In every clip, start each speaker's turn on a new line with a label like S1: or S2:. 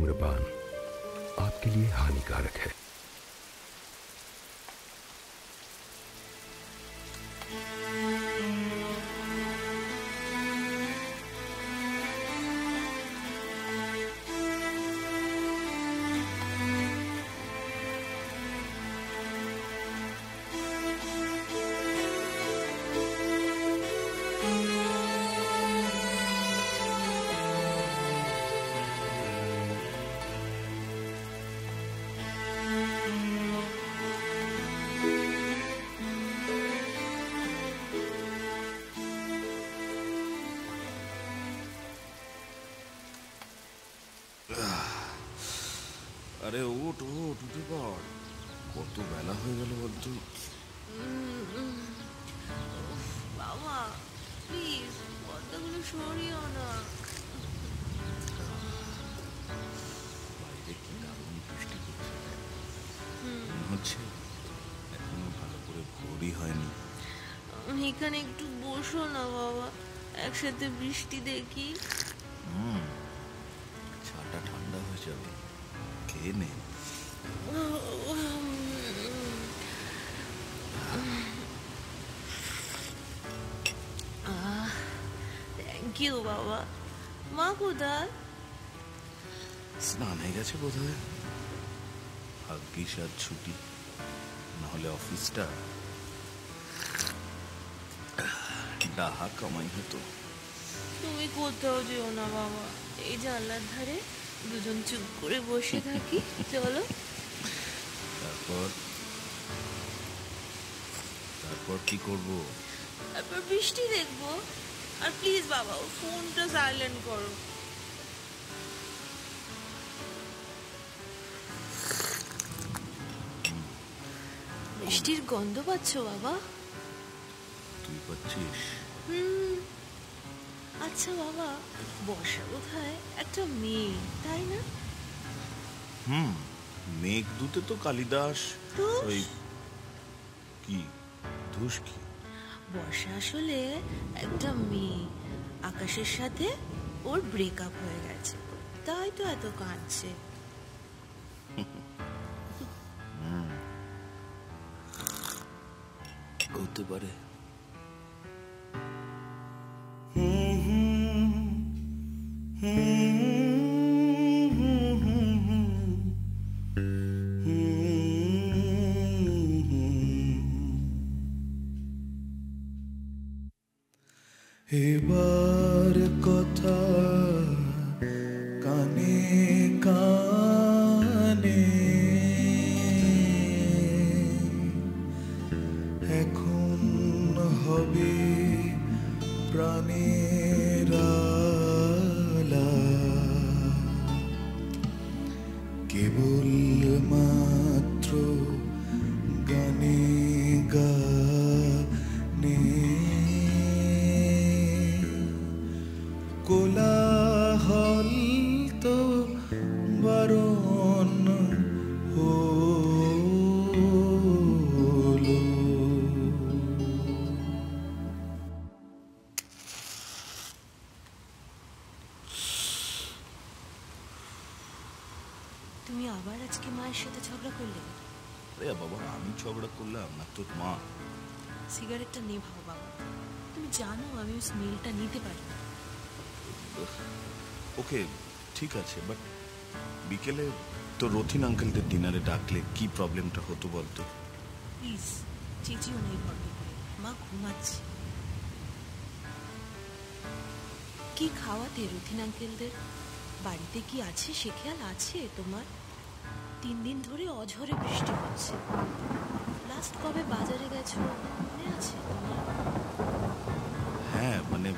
S1: धूम्रपान आपके लिए हानिकारक है।
S2: সরিও না
S3: বাইরে কি দারুণ বৃষ্টি পড়ছে মনে হচ্ছে এখনও ভালো করে ভোরই হয়নি।
S2: এখানে একটু বসো না বাবা একসাথে বৃষ্টি দেখি।
S3: চাটা ঠান্ডা হয়ে যাবে। খেয়ে নে।
S2: ইউ বাবা মা কোথায়
S3: স্নান গেছে বোধ হয় ভাগ্যিস আর ছুটি নাহলে অফিসটা ডাহা কামাই হতো
S2: তুমি কোথাও যেও না বাবা এই জানলার ধারে দুজন চুপ করে বসে থাকি চলো
S3: তারপর তারপর কি করব
S2: তারপর বৃষ্টি দেখব আর প্লিজ বাবা ও ফোনটা সাইলেন্ট করো। বৃষ্টির গন্ধ পাচ্ছ বাবা?
S3: তুই পাচ্ছিস?
S2: হুম। আচ্ছা বাবা বর্ষা কোথায় একটা মেয়ে তাই না?
S3: হুম মেঘদূতে তো কালিদাস। ওই কি ধুস কি?
S2: বর্ষা আসলে একটা মেয়ে। আকাশের সাথে ওর ব্রেকআপ হয়ে গেছে। তাই তো এত কাঁদছে।
S3: হতে পারে।
S2: ওই স্মেলটা নিতে পারি।
S3: ওকে ঠিক আছে বাট বিকেলে তো রথিন আঙ্কেলদের ডিনারে ডাকলে কি প্রবলেমটা হতো বলতো?
S2: প্লিজ চেঁচিও নেই মা ঘুমাচ্ছে। কি খাওয়াতে রুথিন আঙ্কেলদের বাড়িতে কি আছে? সে খেয়াল আছে তোমার? তিন দিন ধরে অঝরে বৃষ্টি হচ্ছে। লাস্ট কবে বাজারে গেছো? মনে আছে তোমার?
S3: হ্যাঁ মানে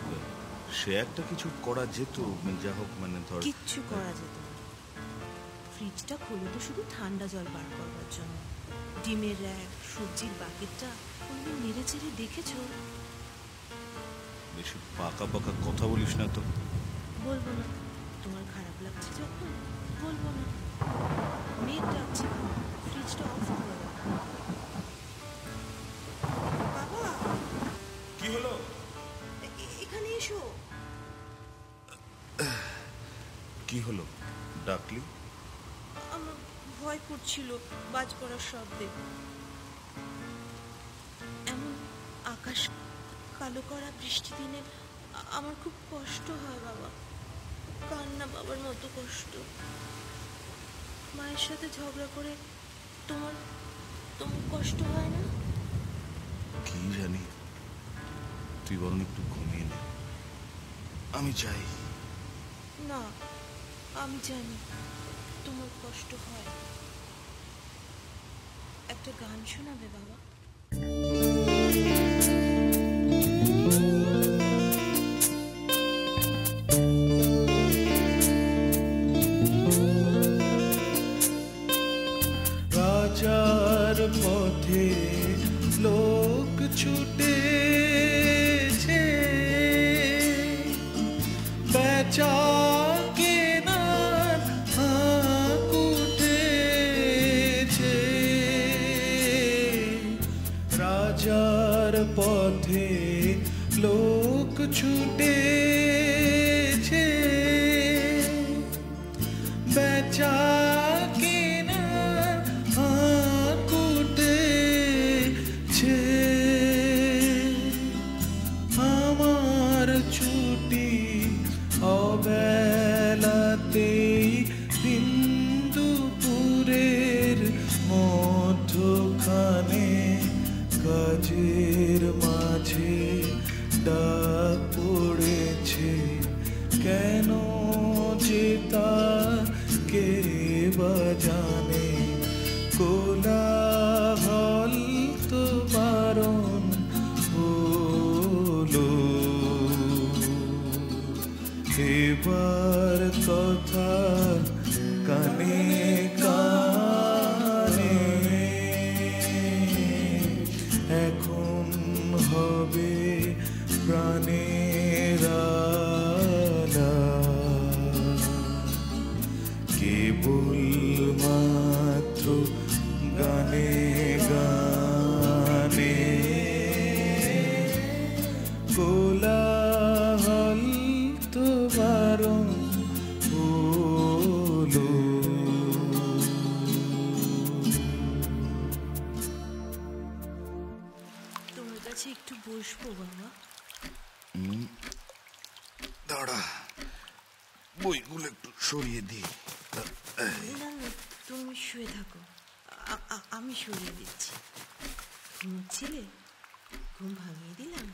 S3: সে একটা কিছু করা যেত যা হোক মানে ধর
S2: কিচ্ছু করা যেত ফ্রিজটা খুলে তো শুধু ঠান্ডা জল বার করবার জন্য। ডিমের র্যাক সবজির বাকেটটা কোনদিন নেড়ে চেড়ে দেখেছ?
S3: বেশি পাকা পাকা কথা বলিস না তো।
S2: বলব না। তোমার খারাপ লাগছে যখন? বলব না। মেঘ ডাকছে। ফ্রিজটা অফ করছিল বাজ পড়ার শব্দে। এমন আকাশ কালো করা বৃষ্টি দিনে আমার খুব কষ্ট হয় বাবা। কান্না বাবার মতো কষ্ট। মায়ের সাথে ঝগড়া করে তোমার তোমার কষ্ট হয় না?
S3: কি জানি তুই বরং একটু ঘুমিয়ে নে। আমি চাই
S2: না আমি জানি তোমার কষ্ট হয়। একটা গান শোনাবে বাবা।
S4: थे लोग छूटे। বারণ হলো এবার কথা কানে
S3: বইগুলো একটু সরিয়ে দিই।
S2: তুমি শুয়ে থাকো। আমি সরিয়ে দিচ্ছি। ঘুমোচ্ছিলে ঘুম ভাঙিয়ে দিলাম।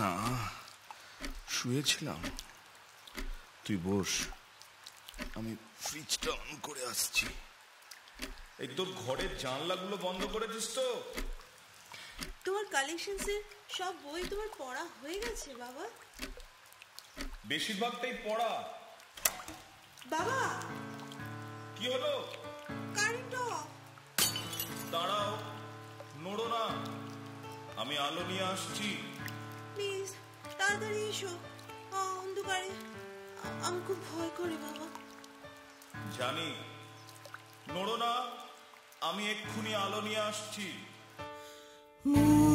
S3: না শুয়েছিলাম। তুই বস আমি ফ্রিজটা অন করে আসছি।
S5: এই তোর ঘরের জানলাগুলো বন্ধ করেছিস তো?
S2: তোমার কালেকশনসের সব বই তোমার পড়া হয়ে গেছে বাবা।
S5: বেশিরভাগটাই পড়া।
S2: বাবা!
S5: কি হলো?
S2: কারেন্ট
S5: দাঁড়াও নড়ো না। আমি আলো নিয়ে আসছি।
S2: প্লিজ তাড়াতাড়ি এসো। অন্ধকারে। আ- আমার খুব ভয় করে বাবা।
S5: জানি। নড়ো না। আমি এক্ষুনি আলো নিয়ে আসছি।
S2: মোর